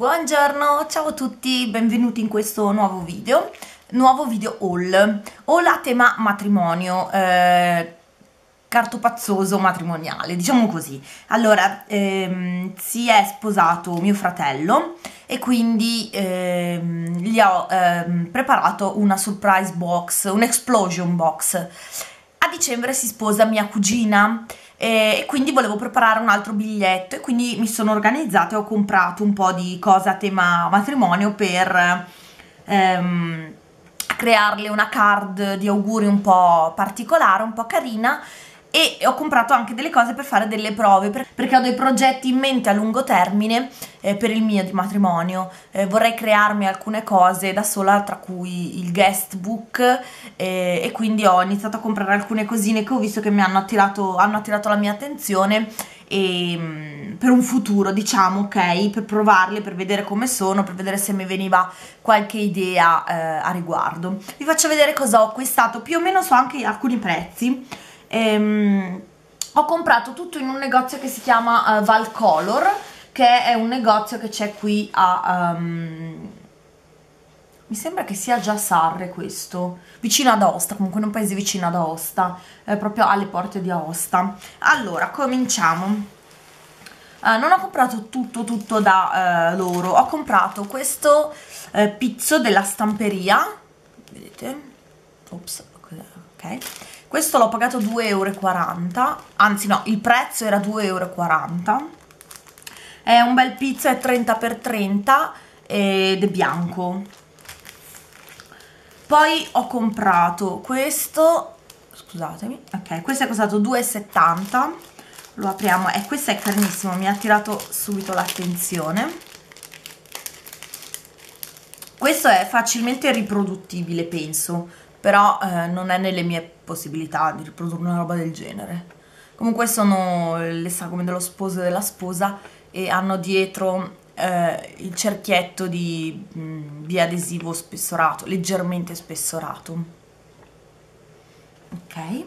Buongiorno, ciao a tutti, benvenuti in questo nuovo video, nuovo video haul, haul a tema matrimonio, eh, cartopazzoso matrimoniale, diciamo così. Allora, ehm, si è sposato mio fratello e quindi ehm, gli ho ehm, preparato una surprise box, un explosion box. A dicembre si sposa mia cugina e quindi volevo preparare un altro biglietto e quindi mi sono organizzata e ho comprato un po' di cose a tema matrimonio per ehm, crearle una card di auguri un po' particolare, un po' carina e ho comprato anche delle cose per fare delle prove perché ho dei progetti in mente a lungo termine eh, per il mio di matrimonio. Eh, vorrei crearmi alcune cose da sola tra cui il guest book eh, e quindi ho iniziato a comprare alcune cosine che ho visto che mi hanno attirato, hanno attirato la mia attenzione e, mm, per un futuro diciamo ok? Per provarle per vedere come sono per vedere se mi veniva qualche idea eh, a riguardo. Vi faccio vedere cosa ho acquistato. Più o meno so anche alcuni prezzi ehm, ho comprato tutto in un negozio che si chiama uh, Valcolor che è un negozio che c'è qui a um, mi sembra che sia già Sarre questo vicino ad Aosta comunque in un paese vicino ad Aosta eh, proprio alle porte di Aosta. Allora cominciamo. Uh, non ho comprato tutto tutto da uh, loro. Ho comprato questo uh, pizzo della stamperia. Vedete? Ops ok questo l'ho pagato 2,40 euro anzi no il prezzo era 2,40 euro è un bel pizzo è 30x30 ed è bianco. Poi ho comprato questo scusatemi ok questo è costato 2,70 lo apriamo e questo è carinissimo mi ha attirato subito l'attenzione. Questo è facilmente riproduttibile penso però eh, non è nelle mie possibilità di riprodurre una roba del genere. Comunque sono le sagome dello sposo e della sposa e hanno dietro eh, il cerchietto di mh, mm, biadesivo spessorato, leggermente spessorato. Ok.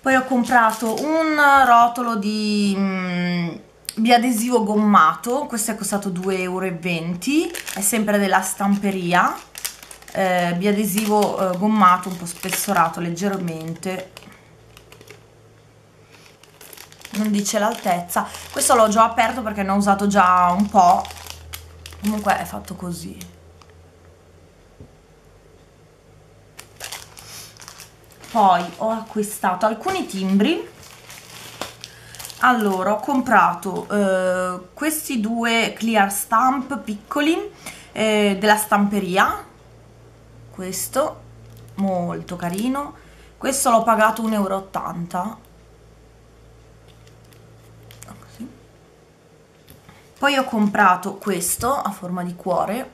Poi ho comprato un rotolo di mh, mm, biadesivo gommato, questo è costato 2,20 euro, è sempre della stamperia eh, biadesivo eh, gommato un po' spessorato leggermente. Non dice l'altezza. Questo l'ho già aperto perché ne ho usato già un po' comunque è fatto così. Poi ho acquistato alcuni timbri. Allora ho comprato eh, questi due clear stamp piccoli eh, della stamperia questo molto carino. Questo l'ho pagato 1,80 euro poi ho comprato questo a forma di cuore.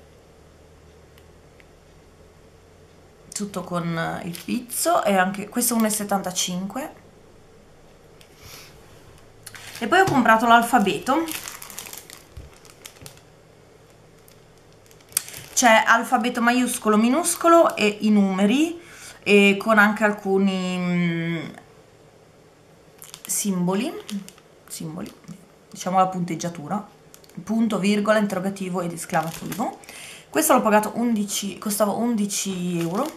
Tutto con il pizzo e anche questo 1,75 e poi ho comprato l'alfabeto c'è alfabeto maiuscolo, minuscolo e i numeri e con anche alcuni mm, simboli, simboli, diciamo la punteggiatura, punto, virgola, interrogativo ed esclamativo. Questo l'ho pagato 11, costava 11 euro,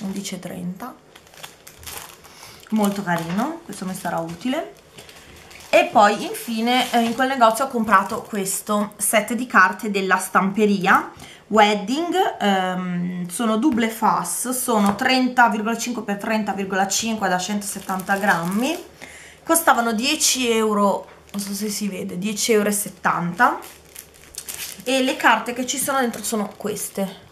11,30, molto carino, questo mi sarà utile. E poi infine eh, in quel negozio ho comprato questo set di carte della stamperia wedding um, sono double fas sono 30,5 x 30,5 da 170 grammi. Costavano 10 euro non so se si vede 10,70 euro e le carte che ci sono dentro sono queste.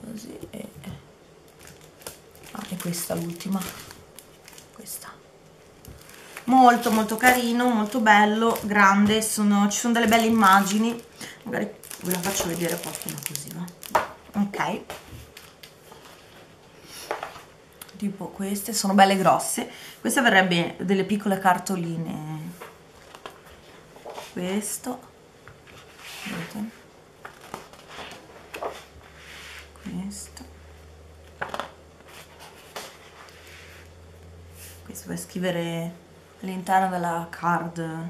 Così ah, e questa l'ultima molto molto carino molto bello grande sono, ci sono delle belle immagini. Magari ve la faccio vedere qualcuna così va ok. Tipo queste sono belle grosse. Queste verrebbe delle piccole cartoline. Questo. Vedete? Questo. Vai a scrivere all'interno della card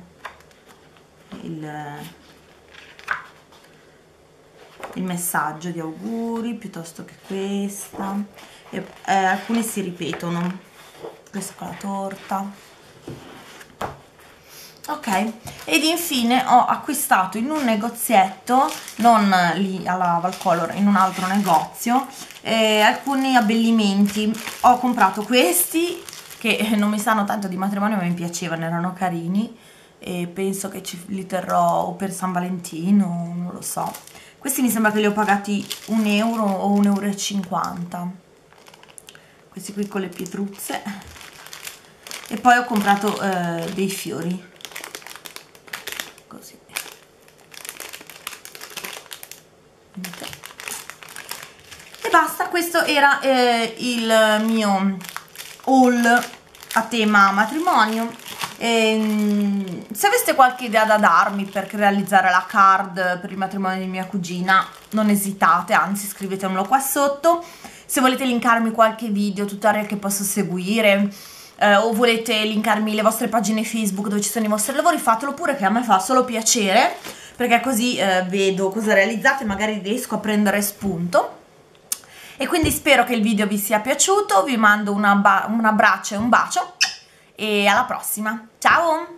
il, il messaggio di auguri piuttosto che questa. E, eh, alcuni si ripetono. Questa con la torta. Ok ed infine ho acquistato in un negozietto non lì alla Valcolor in un altro negozio eh, alcuni abbellimenti. Ho comprato questi che non mi sanno tanto di matrimonio ma mi piacevano erano carini e penso che ci, li terrò per San Valentino non lo so. Questi mi sembra che li ho pagati un euro o un euro e cinquanta. Questi qui con le pietruzze. E poi ho comprato eh, dei fiori. Così. E basta questo era eh, il mio haul a tema matrimonio e, ehm, se aveste qualche idea da darmi per realizzare la card per il matrimonio di mia cugina non esitate anzi scrivetemelo qua sotto se volete linkarmi qualche video tutorial che posso seguire eh, o volete linkarmi le vostre pagine Facebook dove ci sono i vostri lavori, fatelo pure che a me fa solo piacere perché così eh, vedo cosa realizzate magari riesco a prendere spunto. E quindi spero che il video vi sia piaciuto, vi mando un abbraccio e un bacio e alla prossima. Ciao!